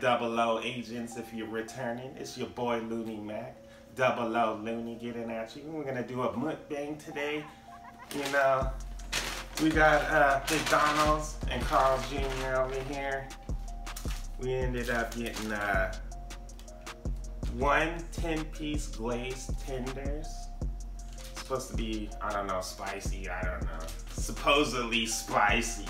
Double O agents if you're returning. It's your boy Looney Mac. Double O Looney getting at you. We're gonna do a mukbang today. You know, we got uh, McDonald's and Carl Jr. over here. We ended up getting uh, one 10 piece glazed tenders. It's supposed to be, I don't know, spicy, I don't know. Supposedly spicy.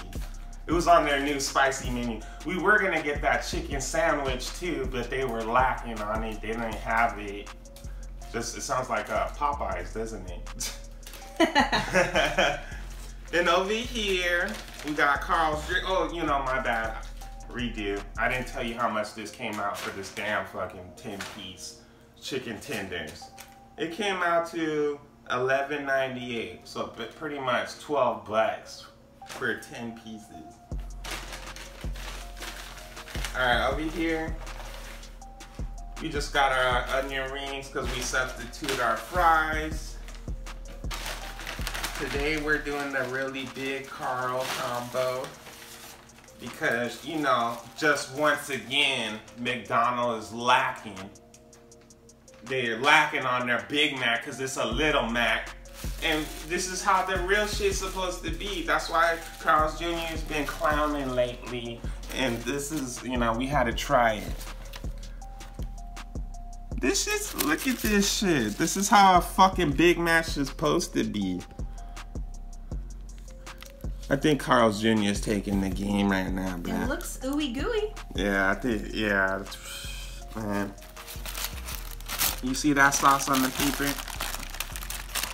It was on their new spicy menu. We were gonna get that chicken sandwich too, but they were lacking on it. They didn't have it. Just it sounds like uh, Popeyes, doesn't it? and over here we got Carl's. Oh, you know my bad. Redo. I didn't tell you how much this came out for this damn fucking 10 piece chicken tenders. It came out to 11.98, so pretty much 12 bucks for 10 pieces. Alright, over here, we just got our onion rings because we substituted our fries. Today we're doing the really big Carl combo because, you know, just once again, McDonald's is lacking. They're lacking on their Big Mac because it's a little Mac and this is how the real shit's supposed to be. That's why Carl's Jr. has been clowning lately. And this is, you know, we had to try it. This shit's, look at this shit. This is how a fucking Big Mac is supposed to be. I think Carl's Jr. is taking the game right now, man. It looks ooey gooey. Yeah, I think, yeah, man. You see that sauce on the paper?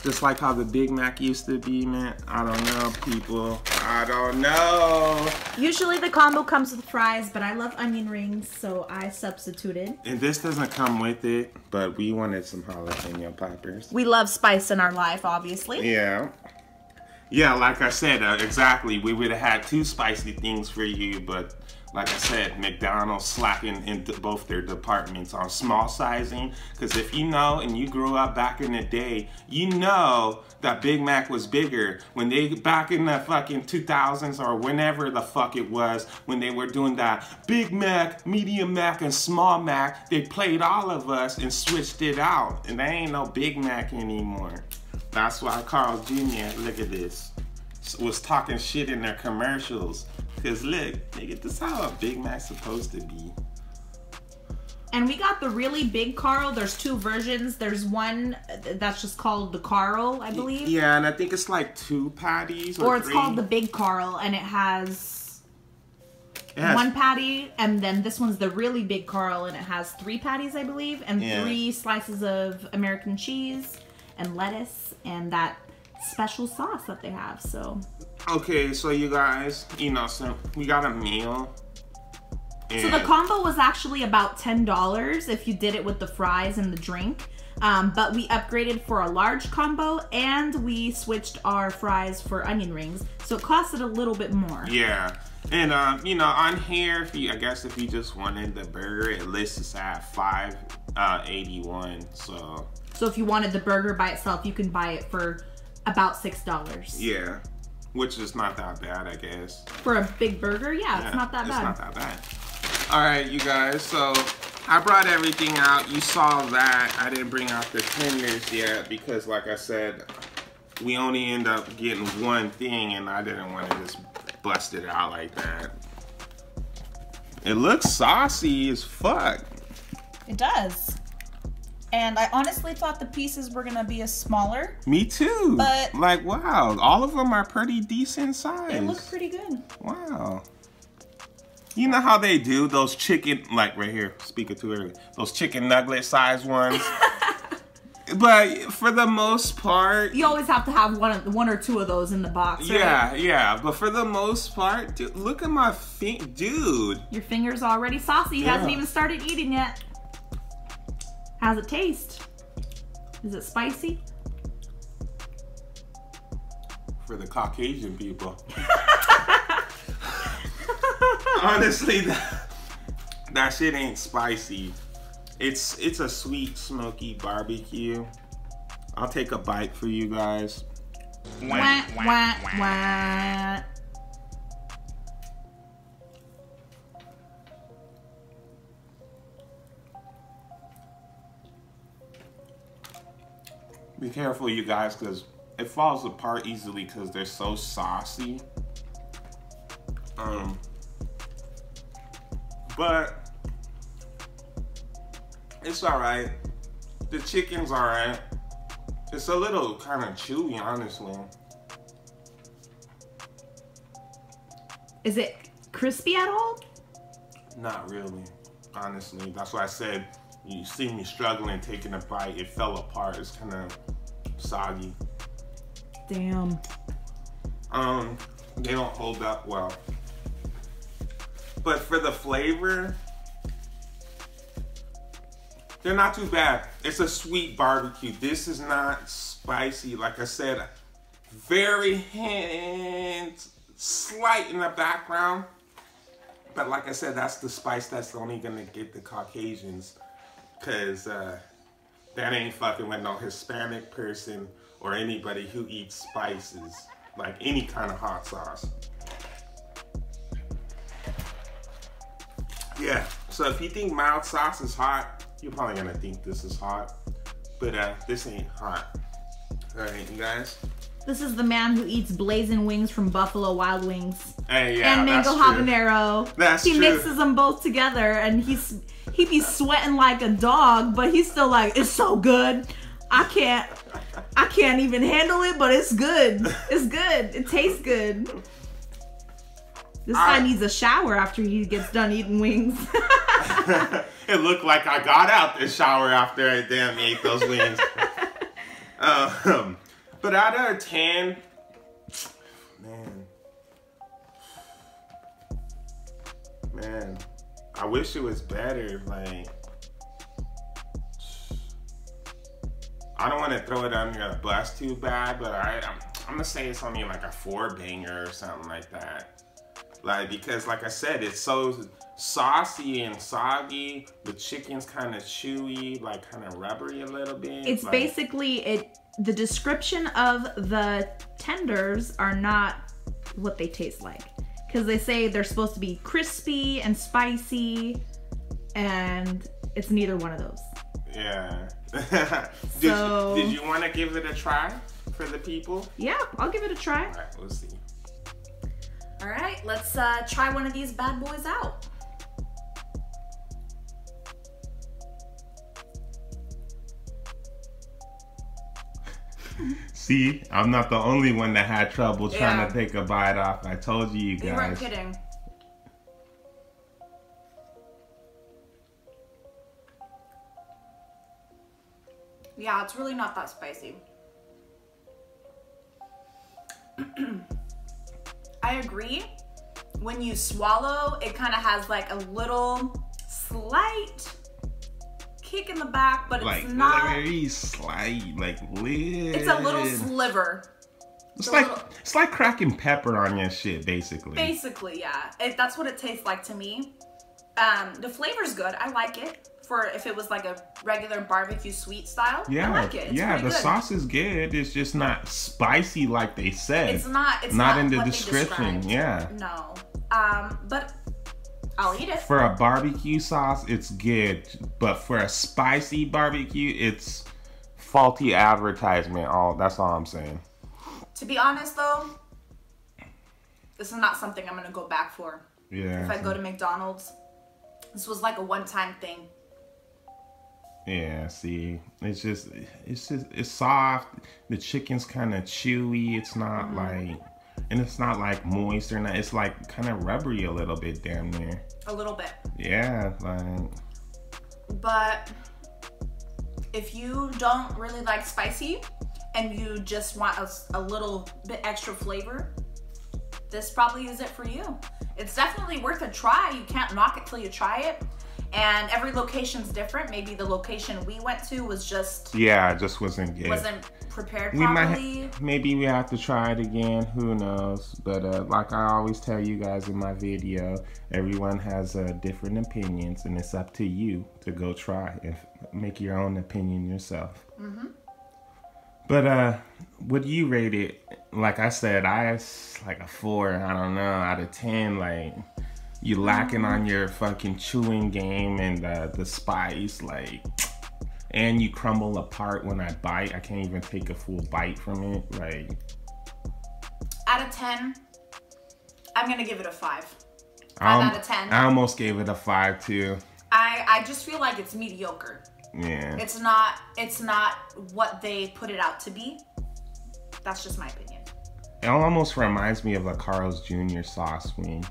Just like how the Big Mac used to be, man. I don't know, people. I don't know. Usually the combo comes with fries, but I love onion rings, so I substituted. And this doesn't come with it, but we wanted some jalapeno poppers. We love spice in our life, obviously. Yeah. Yeah, like I said, uh, exactly. We would have had two spicy things for you, but like I said, McDonald's slacking in both their departments on small sizing. Because if you know and you grew up back in the day, you know that Big Mac was bigger. When they, back in the fucking 2000s or whenever the fuck it was, when they were doing that Big Mac, Medium Mac, and Small Mac, they played all of us and switched it out. And there ain't no Big Mac anymore. That's why Carl Jr., look at this, was talking shit in their commercials Cause look, nigga, this is how a Big Mac's supposed to be. And we got the really big Carl. There's two versions. There's one that's just called the Carl, I believe. Yeah, and I think it's like two patties. Or, or it's three. called the Big Carl, and it has, it has, one patty, and then this one's the really big Carl, and it has three patties, I believe, and yeah. three slices of American cheese and lettuce, and that special sauce that they have. So Okay, so you guys, you know, so we got a meal. So the combo was actually about ten dollars if you did it with the fries and the drink. Um, but we upgraded for a large combo and we switched our fries for onion rings, so it costed a little bit more. Yeah. And um, you know, on here, if you, I guess if you just wanted the burger, it lists at five uh, eighty one. So. So if you wanted the burger by itself, you can buy it for about six dollars. Yeah which is not that bad, I guess. For a big burger, yeah, yeah it's not that it's bad. It's not that bad. All right, you guys, so I brought everything out. You saw that. I didn't bring out the tenders yet because, like I said, we only end up getting one thing and I didn't want to just bust it out like that. It looks saucy as fuck. It does. And I honestly thought the pieces were gonna be a smaller. Me too. But like, wow, all of them are pretty decent size. They look pretty good. Wow. You know how they do those chicken, like right here, speaking too early, those chicken nugget size ones. but for the most part, you always have to have one, one or two of those in the box. Right? Yeah, yeah. But for the most part, dude, look at my feet, dude. Your fingers already saucy. He yeah. hasn't even started eating yet. How's it taste? Is it spicy? For the Caucasian people. Honestly, that, that shit ain't spicy. It's it's a sweet, smoky barbecue. I'll take a bite for you guys. Wah, wah, wah. Be careful, you guys, because it falls apart easily because they're so saucy. Um, but it's all right. The chicken's all right. It's a little kind of chewy, honestly. Is it crispy at all? Not really, honestly. That's why I said you see me struggling taking a bite. It fell apart. It's kind of soggy. Damn. Um, they don't hold up well. But for the flavor, they're not too bad. It's a sweet barbecue. This is not spicy. Like I said, very hint, slight in the background. But like I said, that's the spice that's only gonna get the Caucasians. Cause uh, that ain't fucking with no Hispanic person or anybody who eats spices, like any kind of hot sauce. Yeah, so if you think mild sauce is hot, you're probably gonna think this is hot. But uh, this ain't hot. Alright, you guys? This is the man who eats blazing wings from Buffalo Wild Wings. Hey, yeah, and mango that's habanero. True. That's he true. mixes them both together and he's he be sweating like a dog, but he's still like, it's so good. I can't I can't even handle it, but it's good. It's good. It tastes good. This guy I- needs a shower after he gets done eating wings. it looked like I got out the shower after I damn ate those wings. um, but out of 10, man, man, I wish it was better. Like, I don't want to throw it under a bus too bad, but I, I'm, I'm gonna say it's only like a four banger or something like that. Like because, like I said, it's so saucy and soggy. The chicken's kind of chewy, like kind of rubbery a little bit. it's like, basically it the description of the tenders are not what they taste like because they say they're supposed to be crispy and spicy and it's neither one of those Yeah. did, So- you, did you want to give it a try for the people? yeah i'll give it a try All right, we'll see. all right let's uh, try one of these bad boys out See, I'm not the only one that had trouble trying Yeah. to take a bite off. I told you, you you weren't guys. kidding yeah it's really not that spicy I agree. When you swallow, it kind of has like a little slight kick in the back, but it's Like not. very slight, like lid. It's a little sliver. It's like little- it's like cracking pepper on your shit, basically. Basically, yeah. It, that's what it tastes like to me. Um, the flavor's good. I like it. For if it was like a regular barbecue sweet style, yeah, I like it. It's yeah. The good. sauce is good. It's just not spicy like they said. It's not. It's not not, in the description. Yeah. No. Um, but I'll eat it. For a barbecue sauce, it's good, but for a spicy barbecue, it's faulty advertisement. All that's all I'm saying. To be honest, though, this is not something I'm gonna go back for. Yeah. If I go to McDonald's, this was like a one-time thing. Yeah, see, it's just, it's just, it's soft. The chicken's kind of chewy. It's not Mm-hmm. like, and it's not like moist or not. It's like kind of rubbery a little bit damn near. A little bit. Yeah, like, But if you don't really like spicy and you just want a little bit extra flavor, this probably is it for you. It's definitely worth a try. You can't knock it till you try it. And every location's different. Maybe the location we went to was just yeah, just wasn't good. wasn't prepared we properly. might, maybe we have to try it again. Who knows? But uh, like I always tell you guys in my video, everyone has uh, different opinions, and it's up to you to go try and make your own opinion yourself. But uh, do you rate it? Like I said, I like a four. I don't know out of ten. Like you lacking on your fucking chewing game and uh, the spice. Like and you crumble apart when I bite. I can't even take a full bite from it. Like out of ten, I'm gonna give it a five. Five um, out of ten. I almost gave it a five too. I I just feel like it's mediocre. Yeah. It's not it's not what they put it out to be. That's just my opinion. It almost reminds me of a Carl's Jr. sauce wing.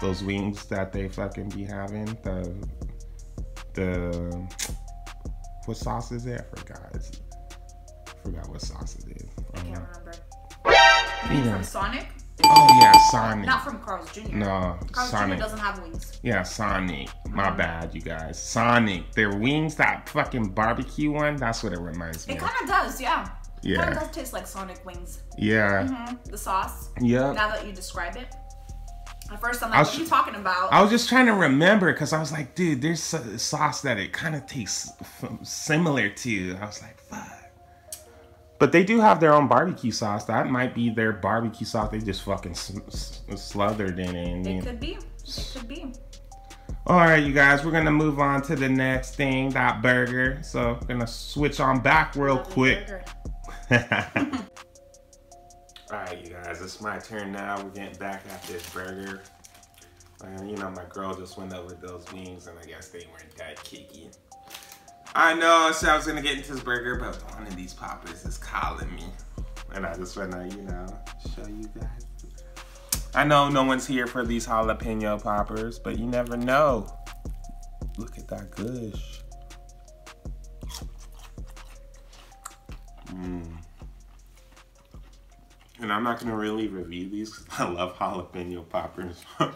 Those wings that they fucking be having. The the what sauce is it? I forgot. It's, I forgot what sauce it is. I can't uh-huh. remember. Mean from Sonic? Oh yeah, Sonic. Not from Carl's Jr. No, Carl's Sonic. Jr. doesn't have wings. Yeah, Sonic. My mm-hmm. bad, you guys. Sonic. Their wings, that fucking barbecue one. That's what it reminds me. It kind of does, yeah. Yeah. Kind of does taste like Sonic wings. Yeah. Mm-hmm. The sauce. Yeah. Now that you describe it. At first, I'm like, was, what are you talking about? I was just trying to remember because I was like, dude, there's a sauce that it kind of tastes similar to. I was like, fuck. But they do have their own barbecue sauce. That might be their barbecue sauce. They just fucking slathered in it. It could be. It could be. All right, you guys, we're gonna move on to the next thing, that burger. So, gonna switch on back real quick. All right, you guys, it's my turn now. We're getting back at this burger. And, you know, my girl just went over those wings, and I guess they weren't that kicky. I know I said I was gonna get into this burger, but one of these poppers is calling me. And I just wanna, you know, show you guys. I know no one's here for these jalapeno poppers, but you never know. Look at that gush. And I'm not gonna really review these because I love jalapeno poppers.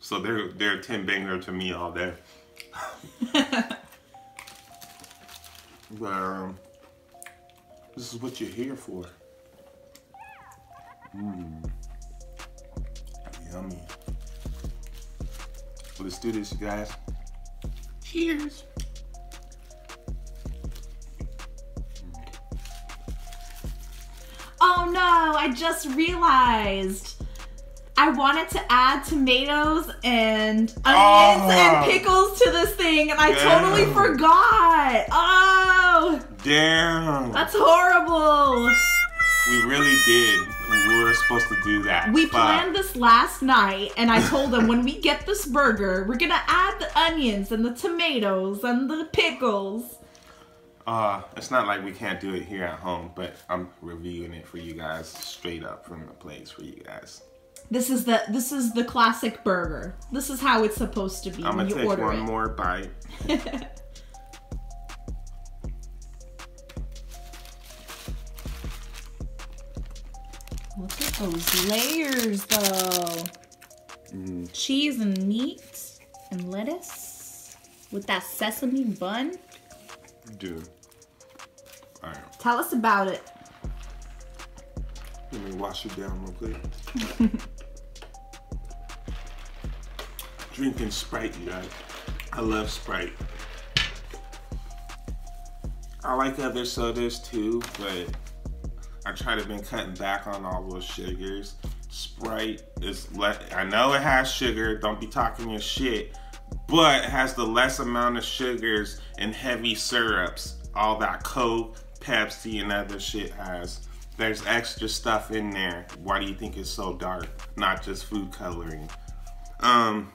so they're they're ten banger to me all day. But um, this is what you're here for. Mmm. Yummy. let's do this, you guys. Cheers. Oh no, I just realized. I wanted to add tomatoes and onions oh, and pickles to this thing, and I damn. totally forgot. Oh, damn! That's horrible. We really did. We were supposed to do that. We but... planned this last night, and I told them when we get this burger, we're gonna add the onions and the tomatoes and the pickles. Uh, it's not like we can't do it here at home, but I'm reviewing it for you guys straight up from the place for you guys. This is the this is the classic burger. This is how it's supposed to be I'm when you order it. I'm gonna take one more bite. Look at those layers, though. Mm. Cheese and meat and lettuce with that sesame bun. Dude. All right. Tell us about it. Let me wash it down real quick. Drinking Sprite, you guys. I love Sprite. I like other sodas too, but I try to been cutting back on all those sugars. Sprite is let I know it has sugar, don't be talking your shit, but has the less amount of sugars and heavy syrups. All that Coke, Pepsi, and other shit has. There's extra stuff in there. Why do you think it's so dark? Not just food coloring. Um,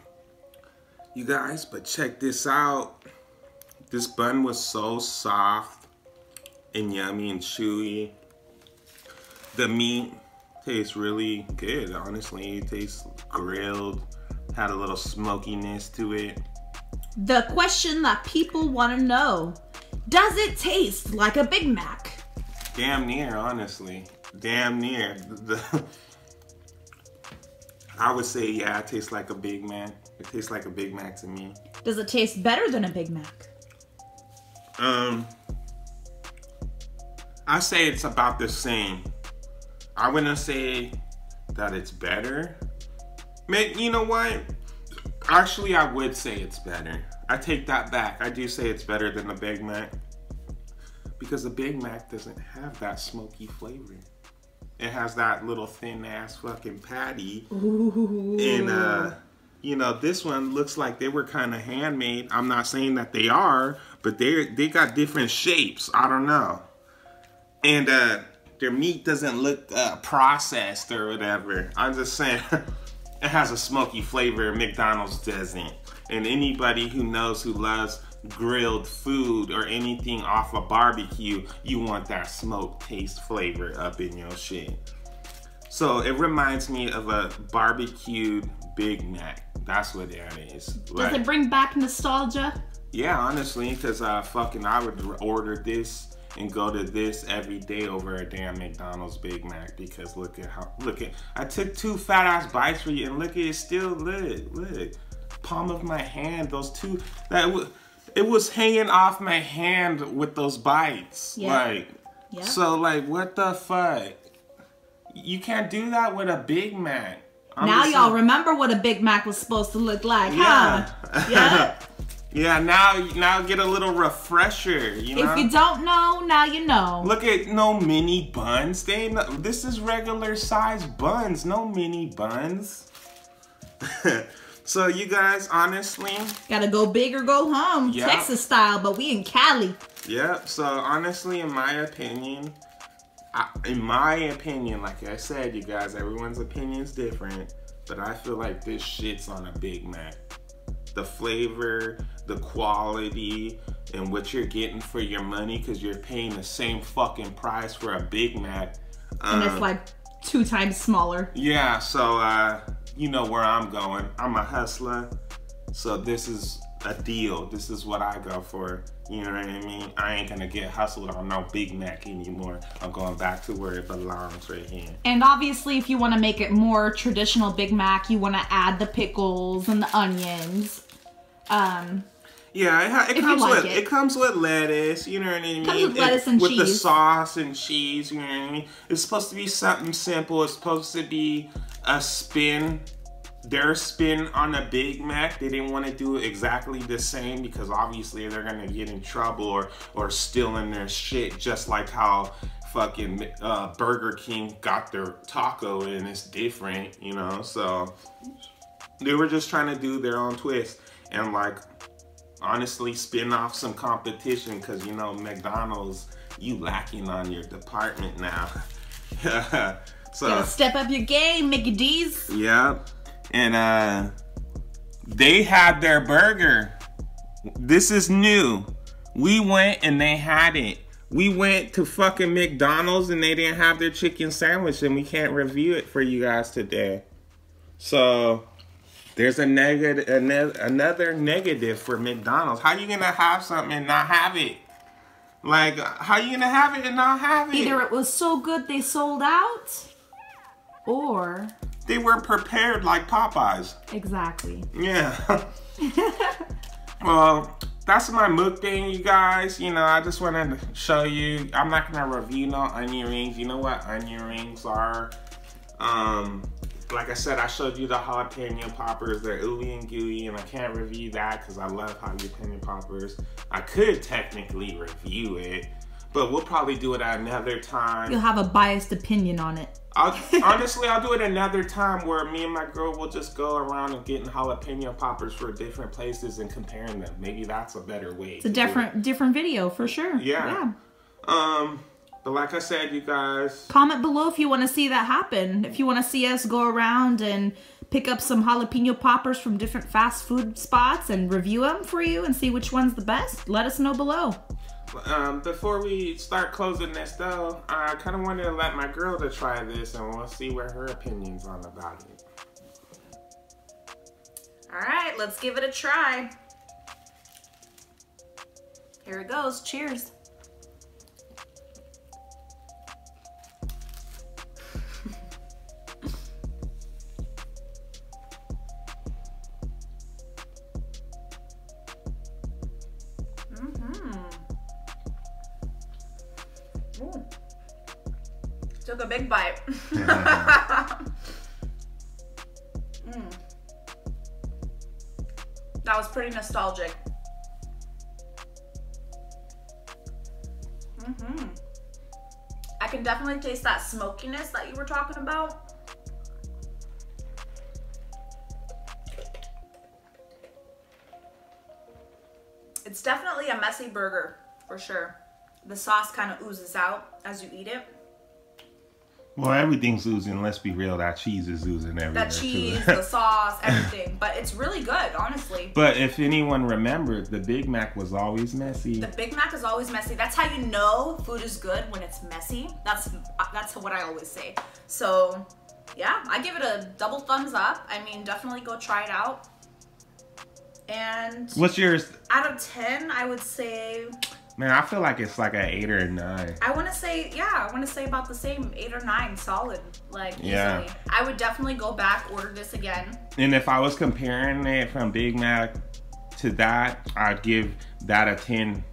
you guys, but check this out. This bun was so soft and yummy and chewy. The meat tastes really good, honestly. It tastes grilled, had a little smokiness to it. The question that people want to know, does it taste like a Big Mac? Damn near, honestly. Damn near. The, I would say, yeah, it tastes like a Big Mac. It tastes like a Big Mac to me. Does it taste better than a Big Mac? Um, I say it's about the same. I wouldn't say that it's better. Man, you know what? Actually, I would say it's better. I take that back. I do say it's better than the Big Mac because the Big Mac doesn't have that smoky flavor. It has that little thin ass fucking patty. Ooh. And uh you know, this one looks like they were kind of handmade. I'm not saying that they are, but they they got different shapes. I don't know, and uh, their meat doesn't look uh, processed or whatever. I'm just saying, it has a smoky flavor. McDonald's doesn't, and anybody who knows who loves grilled food or anything off a barbecue, you want that smoke taste flavor up in your shit. So it reminds me of a barbecued Big Mac. That's what that is. Does it bring back nostalgia? Yeah, honestly, because uh, fucking I would order this and go to this every day over a damn McDonald's Big Mac because look at how look at I took two fat ass bites for you and look at it still look look palm of my hand those two that it was hanging off my hand with those bites yeah. like yeah. so like what the fuck you can't do that with a Big Mac I'm now y'all remember what a Big Mac was supposed to look like, yeah. huh? Yeah. yeah, now now get a little refresher, you know? If you don't know, now you know. Look at no mini buns. They no, this is regular size buns, no mini buns. so you guys honestly gotta go big or go home. Yep. Texas style, but we in Cali. Yep. So honestly, in my opinion, I, in my opinion, like I said, you guys, everyone's opinion is different, but I feel like this shit's on a Big Mac. The flavor, the quality, and what you're getting for your money because you're paying the same fucking price for a Big Mac. Um, and it's um, like two times smaller. Yeah, so uh, you know where I'm going. I'm a hustler, so this is a deal. This is what I go for. You know what I mean? I ain't gonna get hustled on no Big Mac anymore. I'm going back to where it belongs right here. And obviously, if you want to make it more traditional Big Mac, you want to add the pickles and the onions. Um, yeah, it, it comes like with it. it. comes with lettuce. You know what I mean? Comes with lettuce and with cheese. With the sauce and cheese. You know what I mean? It's supposed to be something simple. It's supposed to be a spin their spin on a Big Mac, they didn't want to do exactly the same because obviously they're gonna get in trouble or or stealing their shit, just like how fucking uh, Burger King got their taco and it's different, you know. So they were just trying to do their own twist and like honestly spin off some competition because you know McDonald's you lacking on your department now. so Gotta step up your game, Mickey D's. Yeah and uh, they had their burger. This is new. We went and they had it. We went to fucking McDonald's and they didn't have their chicken sandwich, and we can't review it for you guys today. So there's a negative, another negative for McDonald's. How you gonna have something and not have it? Like, how you gonna have it and not have it? Either it was so good they sold out, or they weren't prepared like Popeyes. Exactly. Yeah. well, that's my mukbang, you guys. You know, I just wanted to show you. I'm not gonna review no onion rings. You know what onion rings are? Um, like I said, I showed you the jalapeno poppers. They're ooey and gooey, and I can't review that because I love jalapeno poppers. I could technically review it, but we'll probably do it at another time. You'll have a biased opinion on it. I'll, honestly, I'll do it another time where me and my girl will just go around and getting jalapeno poppers for different places and comparing them. Maybe that's a better way. It's a different different video for sure. Yeah. Yeah. Um, but like I said, you guys comment below if you want to see that happen. If you want to see us go around and pick up some jalapeno poppers from different fast food spots and review them for you and see which one's the best, let us know below. Um, before we start closing this though, I kind of wanted to let my girl to try this and we'll see what her opinion's on about it. All right, let's give it a try. Here it goes. Cheers. Took a big bite. mm. That was pretty nostalgic. Mm-hmm. I can definitely taste that smokiness that you were talking about. It's definitely a messy burger, for sure. The sauce kind of oozes out as you eat it. Well, everything's oozing. Let's be real. That cheese is oozing everywhere. That cheese, the sauce, everything. But it's really good, honestly. But if anyone remembered, the Big Mac was always messy. The Big Mac is always messy. That's how you know food is good when it's messy. That's that's what I always say. So, yeah, I give it a double thumbs up. I mean, definitely go try it out. And what's yours? Out of ten, I would say Man, I feel like it's like an eight or a nine. I want to say, yeah, I want to say about the same, eight or nine, solid. Like, yeah. Easily. I would definitely go back, order this again. And if I was comparing it from Big Mac to that, I'd give that a 10.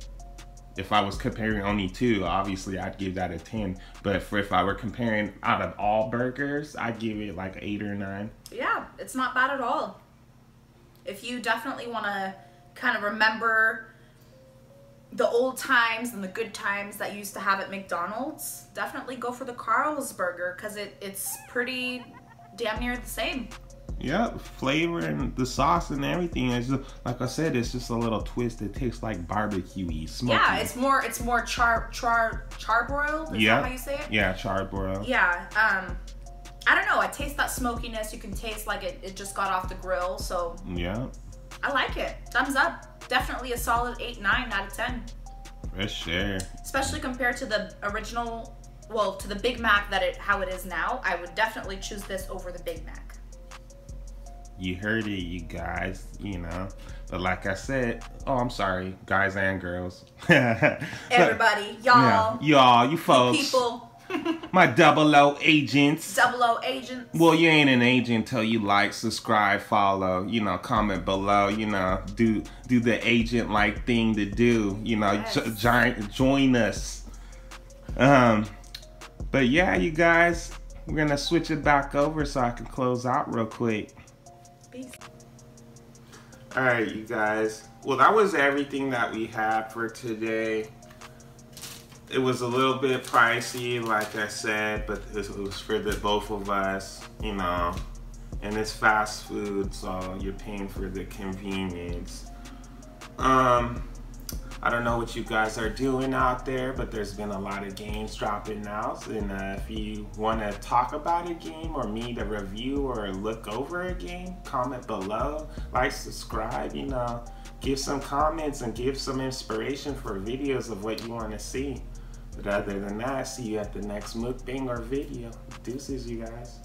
If I was comparing only two, obviously I'd give that a 10. But for if I were comparing out of all burgers, I'd give it like eight or nine. Yeah, it's not bad at all. If you definitely want to kind of remember the old times and the good times that you used to have at McDonald's, definitely go for the Carl's burger because it, it's pretty damn near the same. Yep, flavor and the sauce and everything. It's just, like I said, it's just a little twist. It tastes like barbecuey, smoky. Yeah, it's more it's more char char charbroiled. Is yeah, how you say it? Yeah, charbroiled. Yeah. Um, I don't know. I taste that smokiness. You can taste like it, it just got off the grill. So yeah, I like it. Thumbs up. Definitely a solid 8 9 out of 10 for sure. Especially compared to the original well to the big mac that it how it is now i would definitely choose this over the big mac. You heard it you guys you know. But like i said oh i'm sorry guys and girls. Everybody y'all. Yeah, y'all you folks. people my double O agents. Double O agents. Well, you ain't an agent until you like, subscribe, follow, you know, comment below, you know, do do the agent like thing to do, you know, yes. join join us. Um, but yeah, you guys, we're gonna switch it back over so I can close out real quick. Peace. All right, you guys. Well, that was everything that we had for today it was a little bit pricey, like I said, but it was for the both of us, you know. And it's fast food, so you're paying for the convenience. Um, I don't know what you guys are doing out there, but there's been a lot of games dropping now. And uh, if you want to talk about a game or me to review or look over a game, comment below, like, subscribe, you know, give some comments and give some inspiration for videos of what you want to see. But other than that, see you at the next mukbang or video. Deuces, you guys.